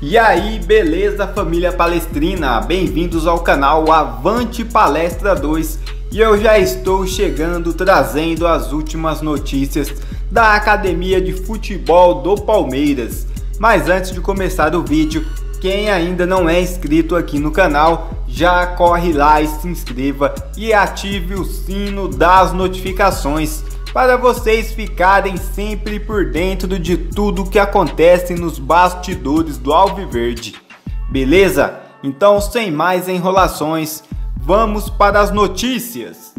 E aí, beleza família palestrina? Bem-vindos ao canal Avante Palestra 2 e eu já estou chegando trazendo as últimas notícias da Academia de Futebol do Palmeiras. Mas antes de começar o vídeo, quem ainda não é inscrito aqui no canal, já corre lá e se inscreva e ative o sino das notificações para vocês ficarem sempre por dentro de tudo que acontece nos bastidores do Alviverde. Beleza? Então, sem mais enrolações, vamos para as notícias.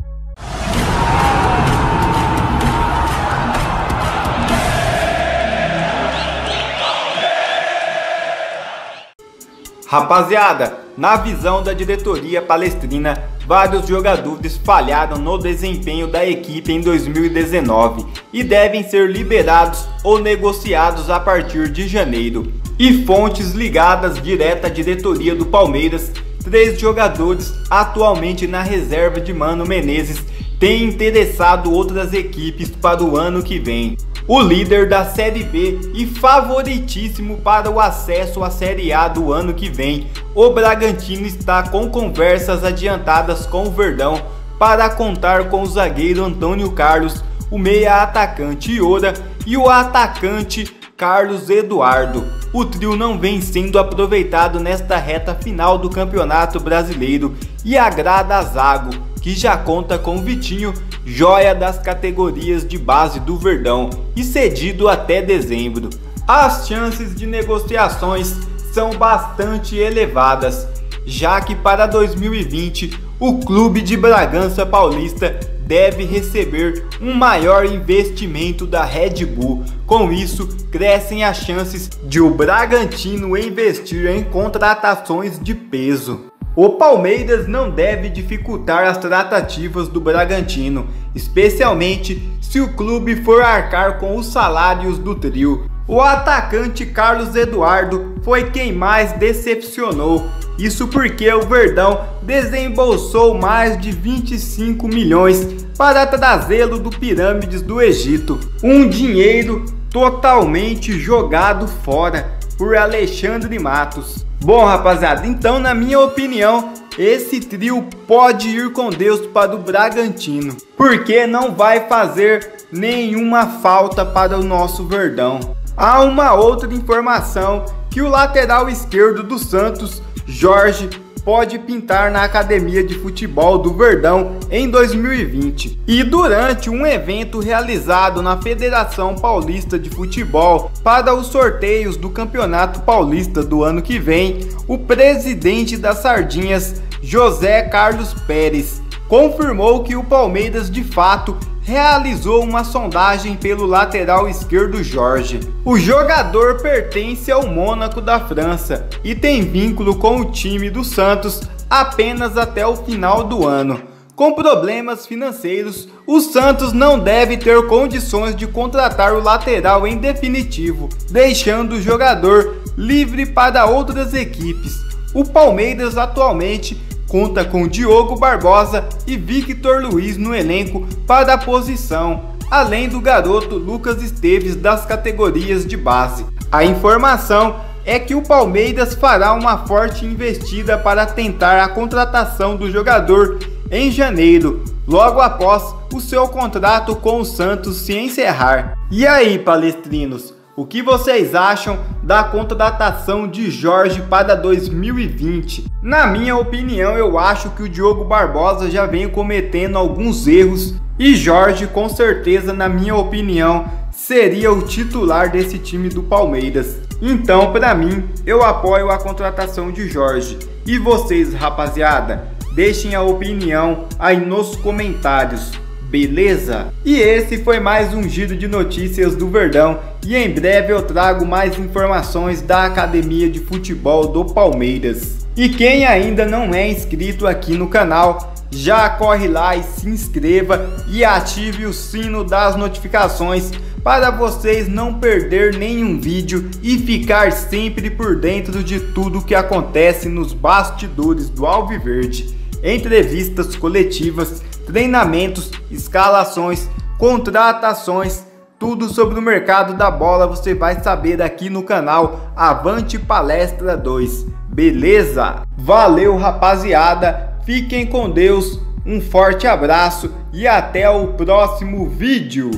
Rapaziada, na visão da diretoria palestrina, vários jogadores falharam no desempenho da equipe em 2019 e devem ser liberados ou negociados a partir de janeiro. E fontes ligadas direta à diretoria do Palmeiras, três jogadores atualmente na reserva de Mano Menezes têm interessado outras equipes para o ano que vem o líder da Série B e favoritíssimo para o acesso à Série A do ano que vem. O Bragantino está com conversas adiantadas com o Verdão para contar com o zagueiro Antônio Carlos, o meia atacante Iora e o atacante Carlos Eduardo. O trio não vem sendo aproveitado nesta reta final do Campeonato Brasileiro e agrada a Zago, que já conta com Vitinho joia das categorias de base do Verdão e cedido até dezembro. As chances de negociações são bastante elevadas, já que para 2020 o clube de Bragança Paulista deve receber um maior investimento da Red Bull. Com isso, crescem as chances de o Bragantino investir em contratações de peso. O Palmeiras não deve dificultar as tratativas do Bragantino, especialmente se o clube for arcar com os salários do trio. O atacante Carlos Eduardo foi quem mais decepcionou. Isso porque o Verdão desembolsou mais de 25 milhões para trazê-lo do Pirâmides do Egito. Um dinheiro totalmente jogado fora por Alexandre Matos. Bom, rapaziada, então na minha opinião, esse trio pode ir com Deus para o Bragantino, porque não vai fazer nenhuma falta para o nosso Verdão. Há uma outra informação que o lateral esquerdo do Santos, Jorge, pode pintar na Academia de Futebol do Verdão em 2020. E durante um evento realizado na Federação Paulista de Futebol para os sorteios do Campeonato Paulista do ano que vem, o presidente das Sardinhas, José Carlos Pérez, confirmou que o Palmeiras de fato realizou uma sondagem pelo lateral esquerdo Jorge. O jogador pertence ao Mônaco da França e tem vínculo com o time do Santos apenas até o final do ano. Com problemas financeiros, o Santos não deve ter condições de contratar o lateral em definitivo, deixando o jogador livre para outras equipes. O Palmeiras atualmente conta com Diogo Barbosa e Victor Luiz no elenco para a posição, além do garoto Lucas Esteves das categorias de base. A informação é que o Palmeiras fará uma forte investida para tentar a contratação do jogador em janeiro, logo após o seu contrato com o Santos se encerrar. E aí, palestrinos, o que vocês acham da contratação de Jorge para 2020? Na minha opinião, eu acho que o Diogo Barbosa já vem cometendo alguns erros e Jorge, com certeza, na minha opinião, seria o titular desse time do Palmeiras. Então, para mim, eu apoio a contratação de Jorge. E vocês, rapaziada, deixem a opinião aí nos comentários beleza? E esse foi mais um giro de notícias do Verdão e em breve eu trago mais informações da Academia de Futebol do Palmeiras. E quem ainda não é inscrito aqui no canal, já corre lá e se inscreva e ative o sino das notificações para vocês não perder nenhum vídeo e ficar sempre por dentro de tudo que acontece nos bastidores do Alviverde, entrevistas coletivas, treinamentos, escalações, contratações, Tudo sobre o mercado da bola você vai saber aqui no canal Avante Palestra 2. Beleza? Valeu, rapaziada. Fiquem com Deus. Um forte abraço e até o próximo vídeo.